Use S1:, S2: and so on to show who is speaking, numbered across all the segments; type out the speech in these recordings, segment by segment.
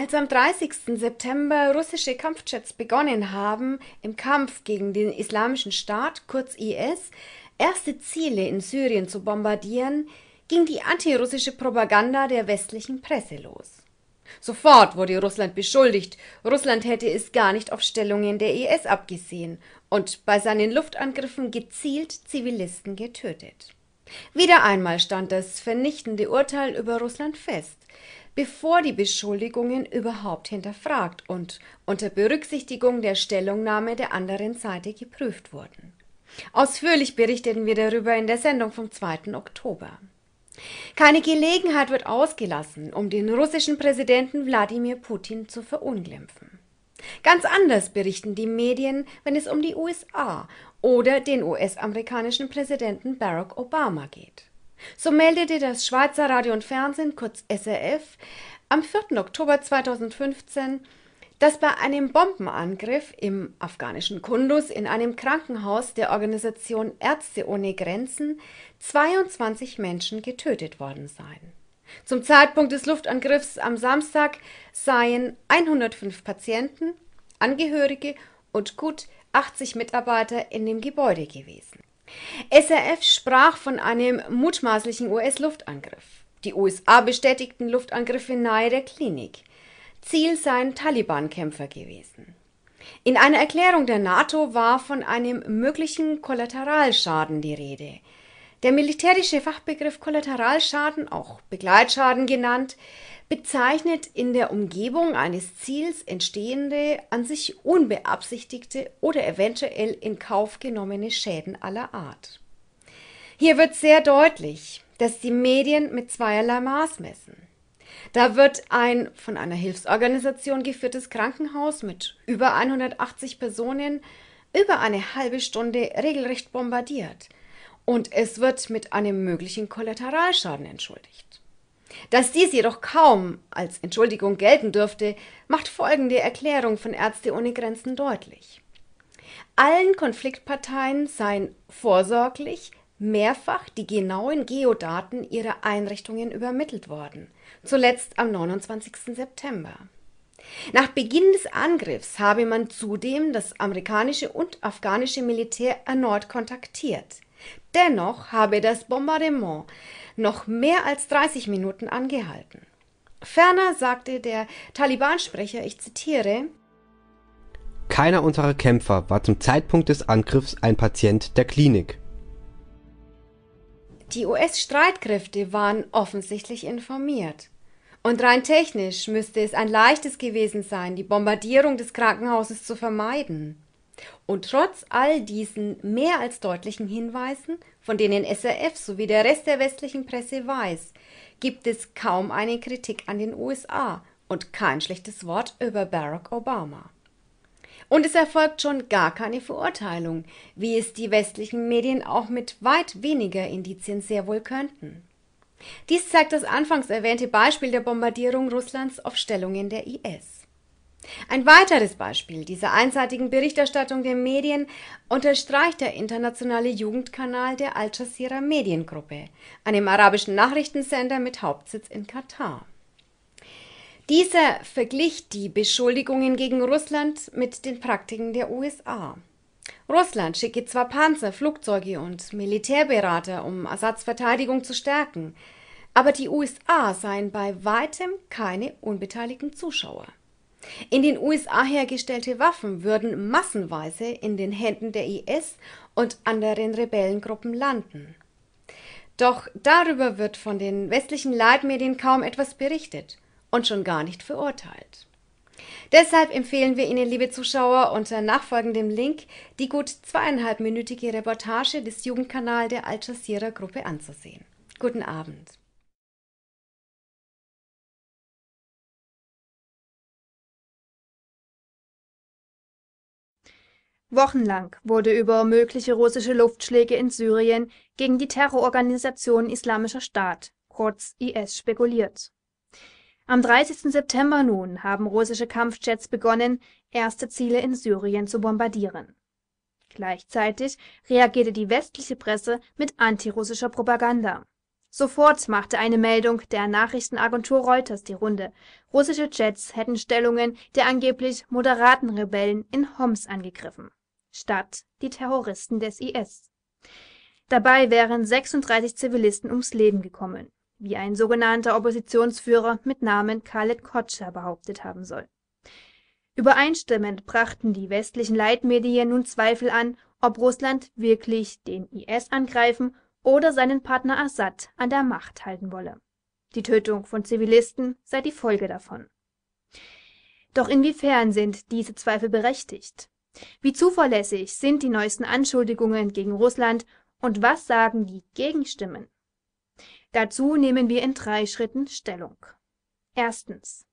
S1: Als am 30. September russische Kampfjets begonnen haben, im Kampf gegen den Islamischen Staat, kurz IS, erste Ziele in Syrien zu bombardieren, ging die antirussische Propaganda der westlichen Presse los. Sofort wurde Russland beschuldigt, Russland hätte es gar nicht auf Stellungen der IS abgesehen und bei seinen Luftangriffen gezielt Zivilisten getötet. Wieder einmal stand das vernichtende Urteil über Russland fest bevor die Beschuldigungen überhaupt hinterfragt und unter Berücksichtigung der Stellungnahme der anderen Seite geprüft wurden. Ausführlich berichteten wir darüber in der Sendung vom 2. Oktober. Keine Gelegenheit wird ausgelassen, um den russischen Präsidenten Wladimir Putin zu verunglimpfen. Ganz anders berichten die Medien, wenn es um die USA oder den US-amerikanischen Präsidenten Barack Obama geht. So meldete das Schweizer Radio und Fernsehen, kurz SRF, am 4. Oktober 2015, dass bei einem Bombenangriff im afghanischen Kundus in einem Krankenhaus der Organisation Ärzte ohne Grenzen 22 Menschen getötet worden seien. Zum Zeitpunkt des Luftangriffs am Samstag seien 105 Patienten, Angehörige und gut 80 Mitarbeiter in dem Gebäude gewesen. SRF sprach von einem mutmaßlichen US-Luftangriff. Die USA bestätigten Luftangriffe nahe der Klinik. Ziel seien Taliban-Kämpfer gewesen. In einer Erklärung der NATO war von einem möglichen Kollateralschaden die Rede. Der militärische Fachbegriff Kollateralschaden, auch Begleitschaden genannt, bezeichnet in der Umgebung eines Ziels entstehende, an sich unbeabsichtigte oder eventuell in Kauf genommene Schäden aller Art. Hier wird sehr deutlich, dass die Medien mit zweierlei Maß messen. Da wird ein von einer Hilfsorganisation geführtes Krankenhaus mit über 180 Personen über eine halbe Stunde regelrecht bombardiert und es wird mit einem möglichen Kollateralschaden entschuldigt. Dass dies jedoch kaum als Entschuldigung gelten dürfte, macht folgende Erklärung von Ärzte ohne Grenzen deutlich. Allen Konfliktparteien seien vorsorglich mehrfach die genauen Geodaten ihrer Einrichtungen übermittelt worden, zuletzt am 29. September. Nach Beginn des Angriffs habe man zudem das amerikanische und afghanische Militär erneut kontaktiert. Dennoch habe das Bombardement noch mehr als 30 Minuten angehalten. Ferner sagte der Taliban-Sprecher, ich zitiere,
S2: Keiner unserer Kämpfer war zum Zeitpunkt des Angriffs ein Patient der Klinik.
S1: Die US-Streitkräfte waren offensichtlich informiert. Und rein technisch müsste es ein leichtes gewesen sein, die Bombardierung des Krankenhauses zu vermeiden. Und trotz all diesen mehr als deutlichen Hinweisen, von denen SRF sowie der Rest der westlichen Presse weiß, gibt es kaum eine Kritik an den USA und kein schlechtes Wort über Barack Obama. Und es erfolgt schon gar keine Verurteilung, wie es die westlichen Medien auch mit weit weniger Indizien sehr wohl könnten. Dies zeigt das anfangs erwähnte Beispiel der Bombardierung Russlands auf Stellungen der IS. Ein weiteres Beispiel dieser einseitigen Berichterstattung der Medien unterstreicht der internationale Jugendkanal der Al Jazeera Mediengruppe, einem arabischen Nachrichtensender mit Hauptsitz in Katar. Dieser verglich die Beschuldigungen gegen Russland mit den Praktiken der USA. Russland schicke zwar Panzer, Flugzeuge und Militärberater, um Assads Verteidigung zu stärken, aber die USA seien bei weitem keine unbeteiligten Zuschauer. In den USA hergestellte Waffen würden massenweise in den Händen der IS und anderen Rebellengruppen landen. Doch darüber wird von den westlichen Leitmedien kaum etwas berichtet und schon gar nicht verurteilt. Deshalb empfehlen wir Ihnen, liebe Zuschauer, unter nachfolgendem Link die gut zweieinhalbminütige Reportage des Jugendkanals der Al Jazeera Gruppe anzusehen. Guten Abend.
S3: Wochenlang wurde über mögliche russische Luftschläge in Syrien gegen die Terrororganisation Islamischer Staat kurz (IS) spekuliert. Am 30. September nun haben russische Kampfjets begonnen, erste Ziele in Syrien zu bombardieren. Gleichzeitig reagierte die westliche Presse mit antirussischer Propaganda. Sofort machte eine Meldung der Nachrichtenagentur Reuters die Runde, russische Jets hätten Stellungen der angeblich moderaten Rebellen in Homs angegriffen, statt die Terroristen des IS. Dabei wären 36 Zivilisten ums Leben gekommen, wie ein sogenannter Oppositionsführer mit Namen Khaled Kotscher behauptet haben soll. Übereinstimmend brachten die westlichen Leitmedien nun Zweifel an, ob Russland wirklich den IS angreifen oder seinen Partner Assad an der Macht halten wolle. Die Tötung von Zivilisten sei die Folge davon. Doch inwiefern sind diese Zweifel berechtigt? Wie zuverlässig sind die neuesten Anschuldigungen gegen Russland und was sagen die Gegenstimmen? Dazu nehmen wir in drei Schritten Stellung. Erstens.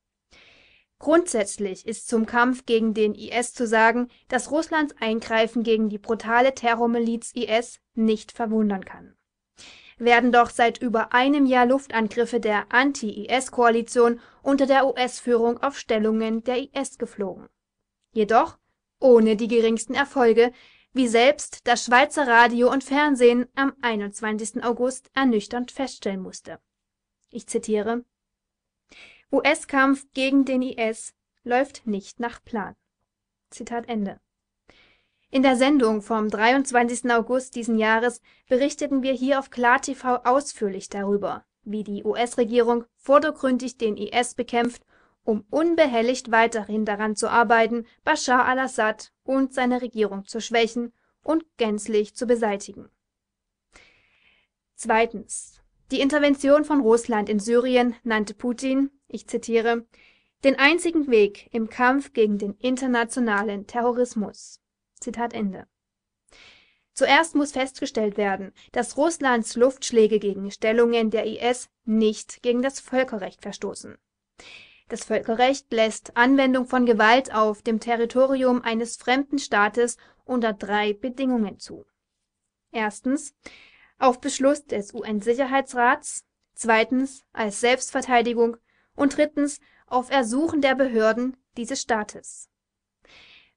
S3: Grundsätzlich ist zum Kampf gegen den IS zu sagen, dass Russlands Eingreifen gegen die brutale Terrormiliz IS nicht verwundern kann werden doch seit über einem Jahr Luftangriffe der Anti-IS-Koalition unter der US-Führung auf Stellungen der IS geflogen. Jedoch ohne die geringsten Erfolge, wie selbst das Schweizer Radio und Fernsehen am 21. August ernüchternd feststellen musste. Ich zitiere US-Kampf gegen den IS läuft nicht nach Plan. Zitat Ende. In der Sendung vom 23. August diesen Jahres berichteten wir hier auf KlarTV ausführlich darüber, wie die US-Regierung vordergründig den IS bekämpft, um unbehelligt weiterhin daran zu arbeiten, Bashar al-Assad und seine Regierung zu schwächen und gänzlich zu beseitigen. Zweitens. Die Intervention von Russland in Syrien nannte Putin, ich zitiere, den einzigen Weg im Kampf gegen den internationalen Terrorismus. Zitat Ende. Zuerst muss festgestellt werden, dass Russlands Luftschläge gegen Stellungen der IS nicht gegen das Völkerrecht verstoßen. Das Völkerrecht lässt Anwendung von Gewalt auf dem Territorium eines fremden Staates unter drei Bedingungen zu. Erstens auf Beschluss des UN-Sicherheitsrats, zweitens als Selbstverteidigung. Und drittens auf Ersuchen der Behörden dieses Staates.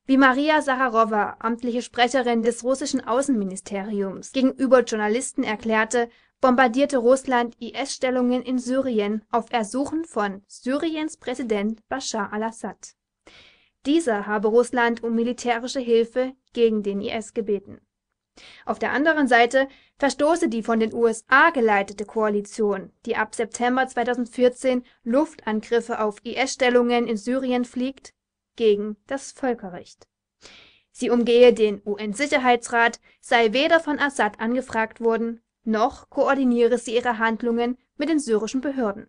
S3: Wie Maria Sacharowa, amtliche Sprecherin des russischen Außenministeriums, gegenüber Journalisten erklärte, bombardierte Russland IS-Stellungen in Syrien auf Ersuchen von Syriens Präsident Bashar al-Assad. Dieser habe Russland um militärische Hilfe gegen den IS gebeten. Auf der anderen Seite verstoße die von den USA geleitete Koalition, die ab September 2014 Luftangriffe auf IS-Stellungen in Syrien fliegt, gegen das Völkerrecht. Sie umgehe den UN-Sicherheitsrat, sei weder von Assad angefragt worden, noch koordiniere sie ihre Handlungen mit den syrischen Behörden.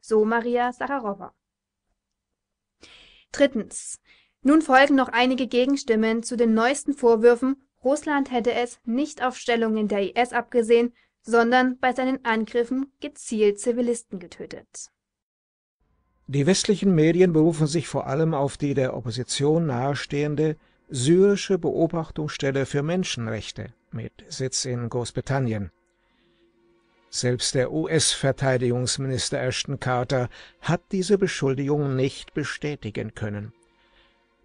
S3: So Maria Sacharowa. Drittens. Nun folgen noch einige Gegenstimmen zu den neuesten Vorwürfen, Russland hätte es nicht auf Stellungen der IS abgesehen, sondern bei seinen Angriffen gezielt Zivilisten getötet
S4: die westlichen Medien berufen sich vor allem auf die der Opposition nahestehende Syrische Beobachtungsstelle für Menschenrechte mit Sitz in Großbritannien. Selbst der US-Verteidigungsminister Ashton Carter hat diese Beschuldigung nicht bestätigen können.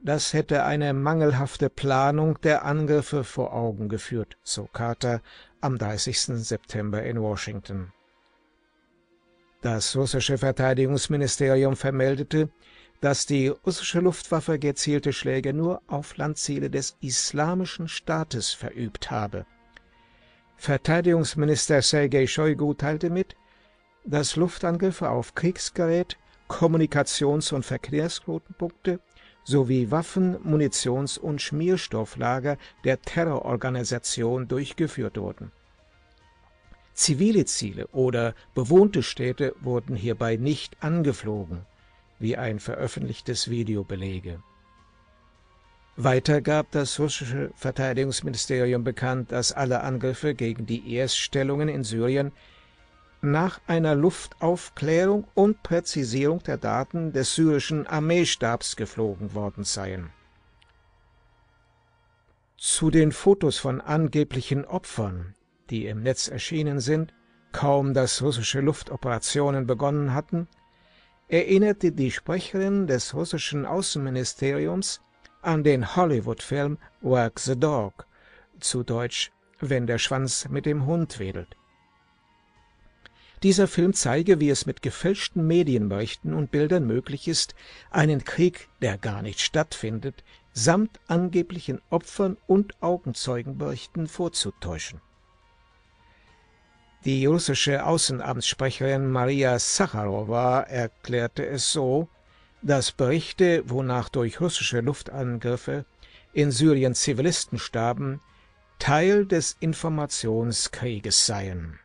S4: Das hätte eine mangelhafte Planung der Angriffe vor Augen geführt, so Carter am 30. September in Washington das russische Verteidigungsministerium vermeldete, dass die russische Luftwaffe gezielte Schläge nur auf Landziele des Islamischen Staates verübt habe. Verteidigungsminister Sergei Shoigu teilte mit, dass Luftangriffe auf Kriegsgerät, Kommunikations- und Verkehrsknotenpunkte sowie Waffen-, Munitions- und Schmierstofflager der Terrororganisation durchgeführt wurden Zivile Ziele oder bewohnte Städte wurden hierbei nicht angeflogen, wie ein veröffentlichtes Video belege. Weiter gab das russische Verteidigungsministerium bekannt, dass alle Angriffe gegen die IS-Stellungen in Syrien nach einer Luftaufklärung und Präzisierung der Daten des syrischen Armeestabs geflogen worden seien. Zu den Fotos von angeblichen Opfern die im Netz erschienen sind, kaum dass russische Luftoperationen begonnen hatten, erinnerte die Sprecherin des russischen Außenministeriums an den Hollywood-Film Work the Dog, zu Deutsch Wenn der Schwanz mit dem Hund wedelt. Dieser Film zeige, wie es mit gefälschten Medienberichten und Bildern möglich ist, einen Krieg, der gar nicht stattfindet, samt angeblichen Opfern und Augenzeugenberichten vorzutäuschen. Die russische Außenamtssprecherin Maria Sacharowa erklärte es so, dass Berichte, wonach durch russische Luftangriffe in Syrien Zivilisten starben, Teil des Informationskrieges seien.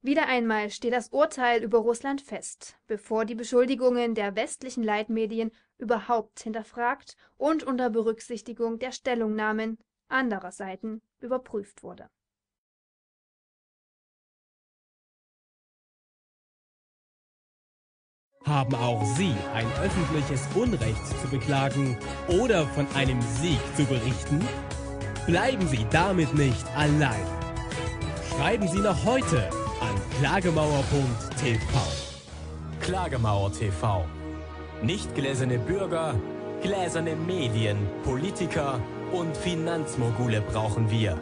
S3: Wieder einmal steht das Urteil über Russland fest, bevor die Beschuldigungen der westlichen Leitmedien überhaupt hinterfragt und unter Berücksichtigung der Stellungnahmen anderer Seiten überprüft wurde.
S5: Haben auch Sie ein öffentliches Unrecht zu beklagen oder von einem Sieg zu berichten? Bleiben Sie damit nicht allein. Schreiben Sie noch heute an klagemauer.tv.
S6: Klagemauer TV. Nicht gläserne Bürger, gläserne Medien, Politiker und Finanzmogule brauchen wir.